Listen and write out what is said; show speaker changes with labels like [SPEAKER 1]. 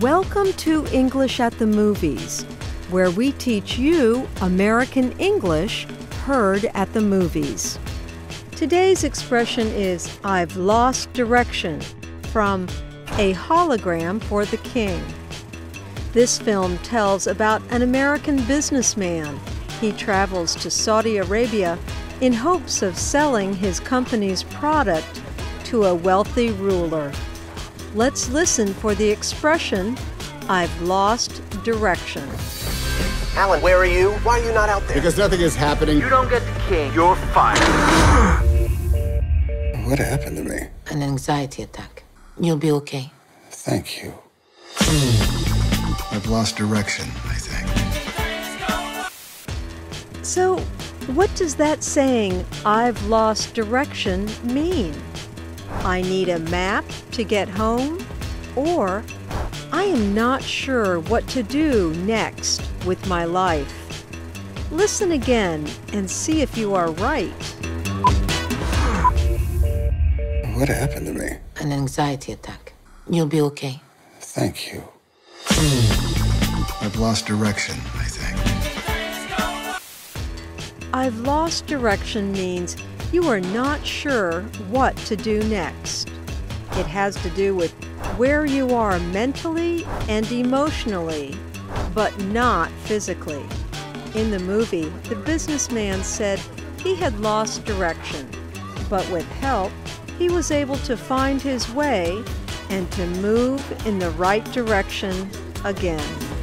[SPEAKER 1] Welcome to English at the Movies, where we teach you American English heard at the movies. Today's expression is I've lost direction from A Hologram for the King. This film tells about an American businessman. He travels to Saudi Arabia in hopes of selling his company's product to a wealthy ruler. Let's listen for the expression, I've lost direction.
[SPEAKER 2] Alan, where are you? Why are you not out there?
[SPEAKER 3] Because nothing is happening.
[SPEAKER 2] you don't get the king, you're fired.
[SPEAKER 3] What happened to me?
[SPEAKER 4] An anxiety attack. You'll be okay.
[SPEAKER 3] Thank you. I've lost direction, I think.
[SPEAKER 1] So, what does that saying, I've lost direction, mean? I need a map to get home? Or, I am not sure what to do next with my life? Listen again and see if you are right.
[SPEAKER 3] What happened to me?
[SPEAKER 4] An anxiety attack. You'll be okay.
[SPEAKER 3] Thank you. I've lost direction, I think.
[SPEAKER 1] I've lost direction means you are not sure what to do next. It has to do with where you are mentally and emotionally, but not physically. In the movie, the businessman said he had lost direction, but with help, he was able to find his way and to move in the right direction again.